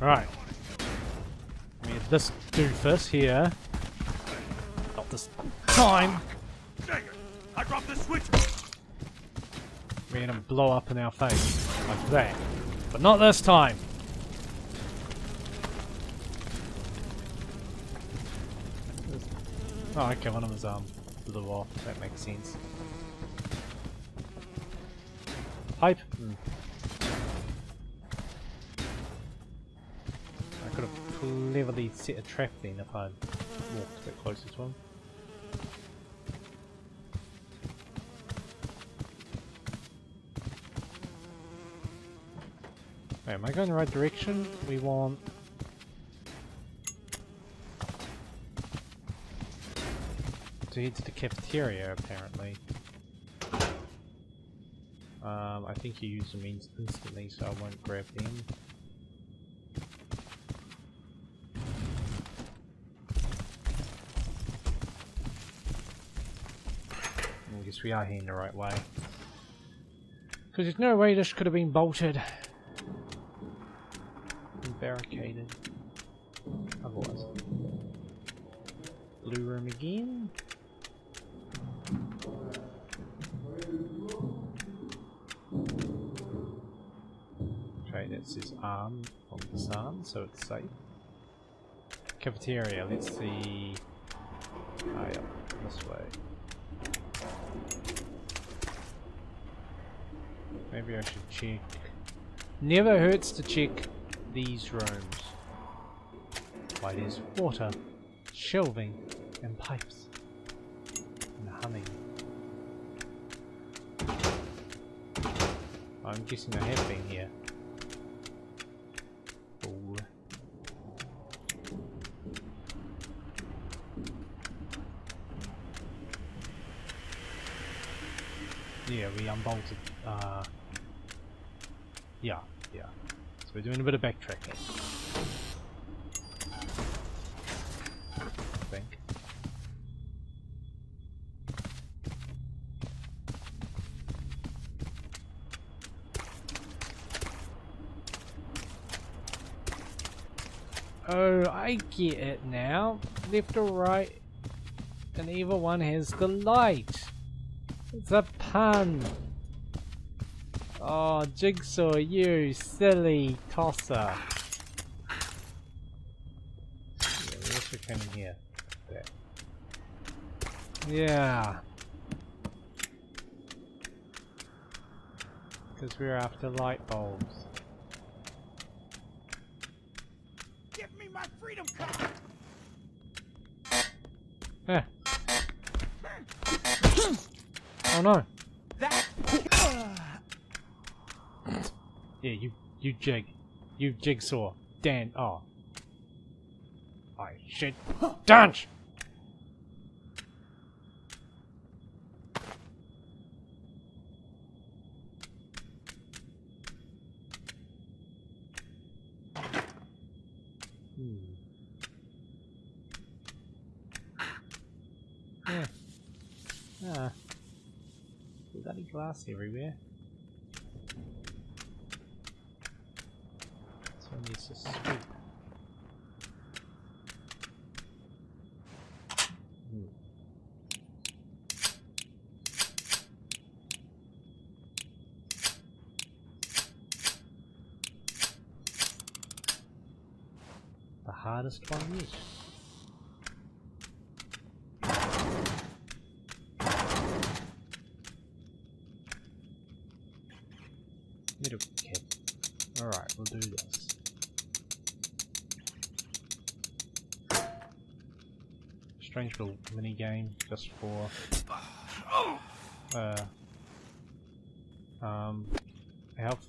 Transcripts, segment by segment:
Right. I mean, this doofus here. Not this time. Dang it! I dropped the switch! We're gonna blow up in our face. Like that. But not this time. Oh, okay, one of them's um, blew off. That makes sense. Pipe? Hmm. Cleverly set a trap then if I'd walked a bit closer to him. Wait, am I going the right direction? We want... To head to the cafeteria, apparently. Um, I think you use them ins- instantly, so I won't grab them. Guess we are heading the right way. Because there's no way this could have been bolted and barricaded. Otherwise. Blue room again. Okay, that's his arm on his arm, so it's safe. Cafeteria, let's see. Ah, yeah, this way. Maybe I should check. Never hurts to check these rooms. Why there's water, shelving, and pipes. And humming. I'm guessing I have been here. Yeah, we unbolted. Uh, yeah, yeah. So we're doing a bit of backtracking. I think. Oh, I get it now. Left or right, and either one has the light. It's a pun. Oh, Jigsaw, you silly tosser. Yeah, we also came in here. There. Yeah. Because we're after light bulbs. Give me my freedom card! Eh. Oh no. That... Yeah, you, you jig. You jigsaw. Dan, oh. I shit. Dance! Hmm. Yeah. Ah. Bloody glass everywhere. This one needs to sweep. Hmm. The hardest one yet. Little kid. Alright, we'll do this. Strange little mini game just for uh um health.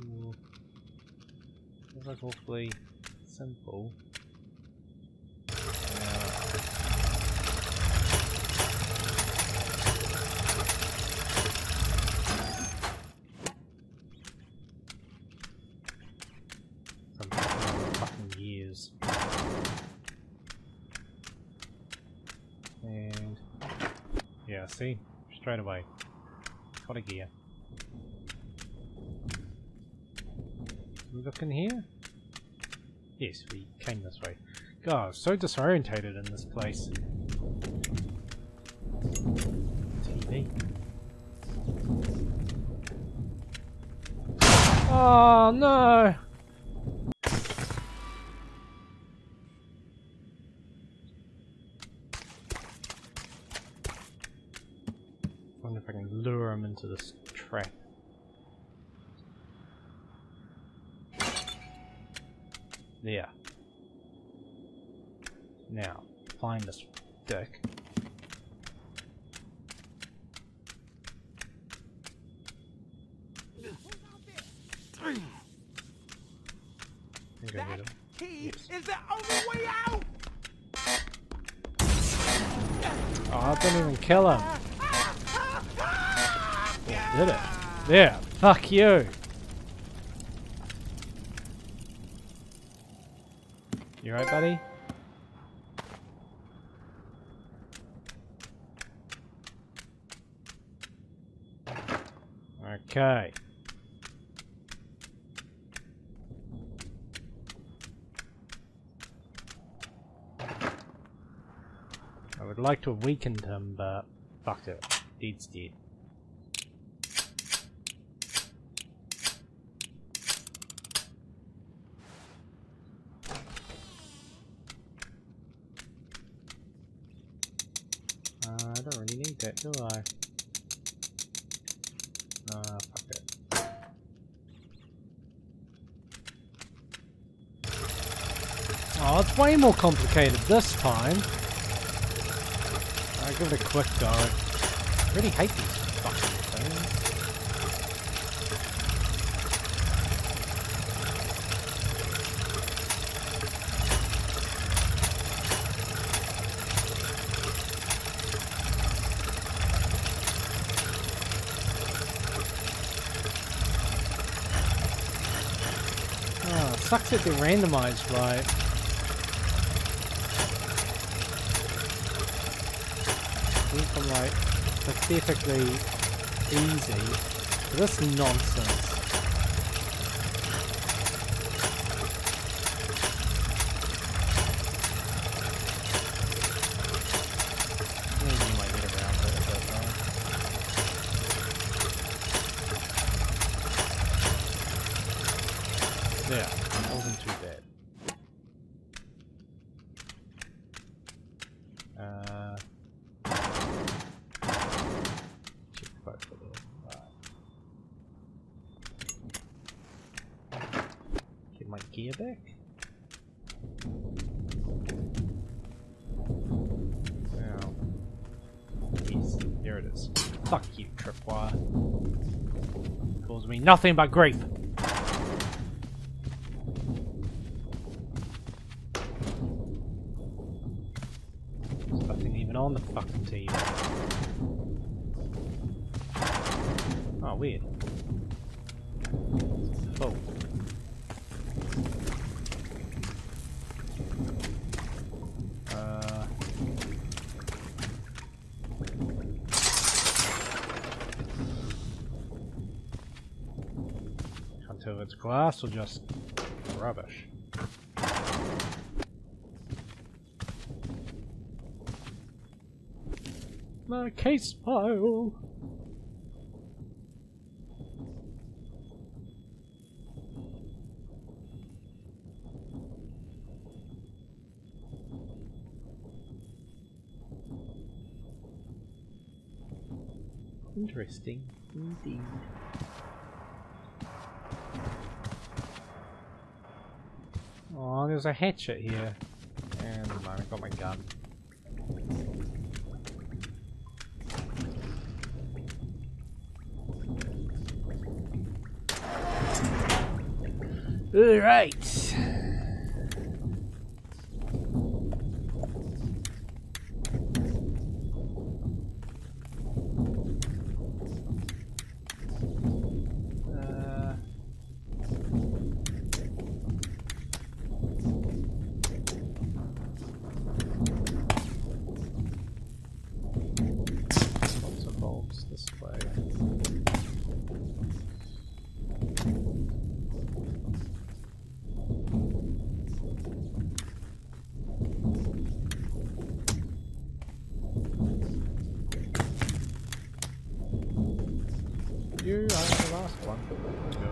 Ooh. Feels like awfully simple. Uh, some fucking years. And yeah, see? Straight away. Got a gear. We've look in here? Yes, we came this way. God, so disorientated in this place. TV. Oh no! Into this trap. There. Now, find this dick. I think I hit That him. key Yes. is the only way out! Oh, I didn't even kill him. Did it? There. Fuck you. You right, buddy? Okay. I would like to have weakened him, but fuck it. Deed's deed. Uh, I don't really need do I? Uh, fuck it. Oh, it's way more complicated this time. I'll give it a quick go. I really hate these fucking things. Oh, it sucks that they're randomized. Went from like pathetically easy this nonsense. Maybe you might get around it a bit though. Yeah, wasn't too bad. Uh. Get my gear back. Now, there it is. Fuck you, tripwire. Cause me nothing but grief. On the fucking TV. Oh, weird. Oh. Uh. Can't tell if it's glass or just rubbish. My case file. Interesting indeed. Oh, there's a hatchet here. And I've got my gun. Of bolts this way. One. Go.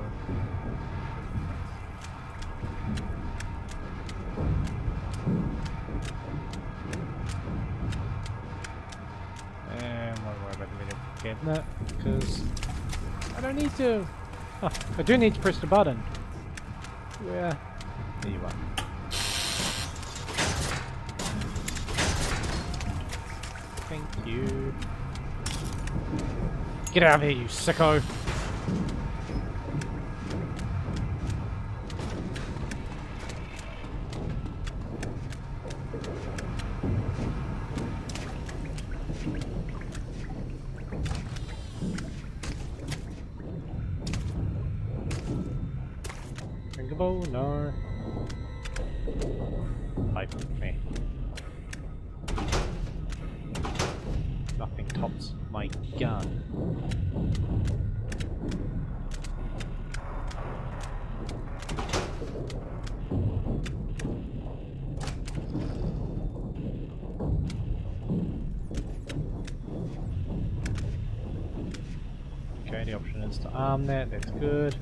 And won't worry about the middle cabinet because I don't need to. Oh, I do need to press the button. Where? There you are. Thank you. Get out of here, you sicko! Drinkable? No. Pipe me. Nothing tops my gun. Okay, the option is to arm that, that's good.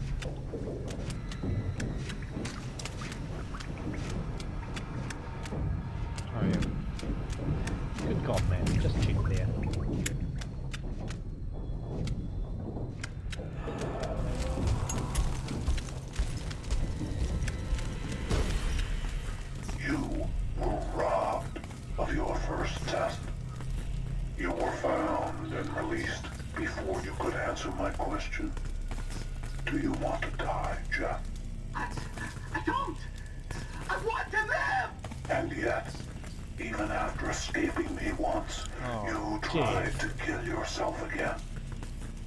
You tried to kill yourself again.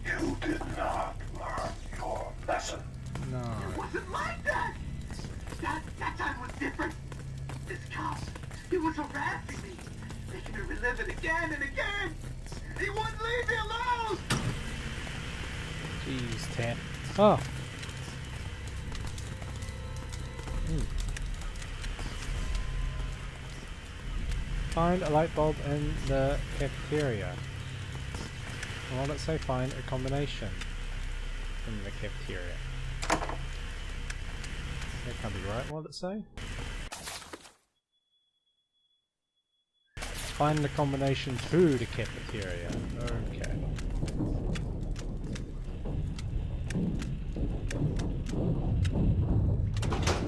You did not learn your lesson. No. It wasn't like that! That, that time was different. This cop, he was harassing me, making me relive it again and again! He wouldn't leave me alone! Jeez, Ted. Oh. Find a light bulb in the cafeteria. Well, let's say find a combination in the cafeteria. That can't be right, what did it say? Find the combination to the cafeteria. Okay.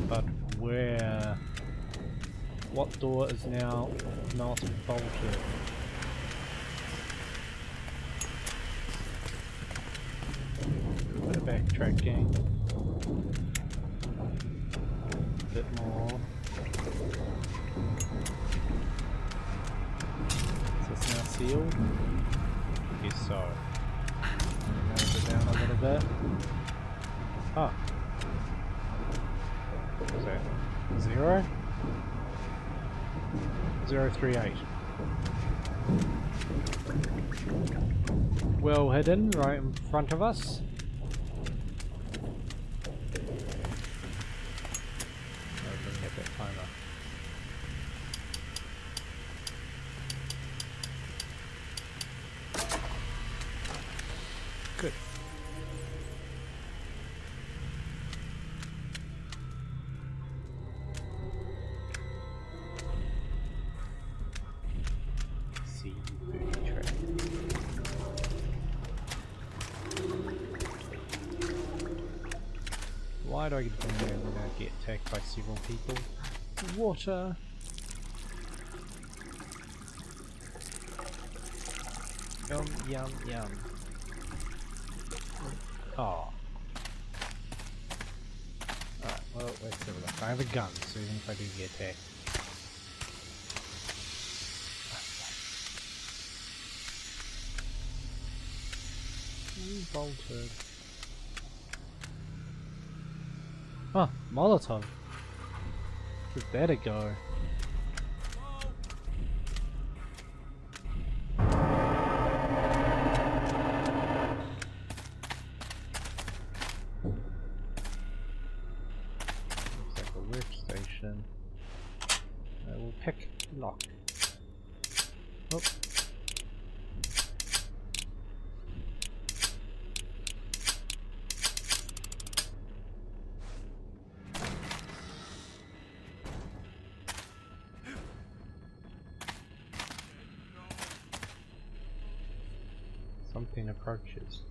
But where? What door is now not bolted? A bit of backtracking. A bit more. Is this now sealed? Yes, so. Now go down a little bit. Ah. What was that? Zero? Zero three eight. Well hidden, right in front of us. See. Why do I get down there get attacked by several people? Water! Yum, yum, yum. Oh. Alright, well, let's have a look. I have a gun, so even if I do get attacked. Ooh, bolted. Oh, Molotov. Where'd that go? Approaches.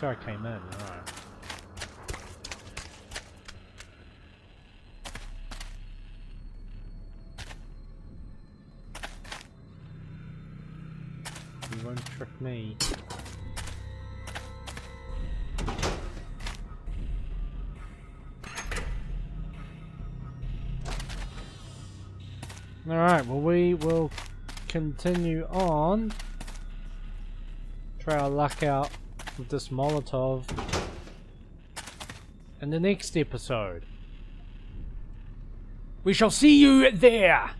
That's where I came in, alright. You won't trick me. Alright, well we will continue on. Try our luck out with this Molotov in the next episode. We shall see you there!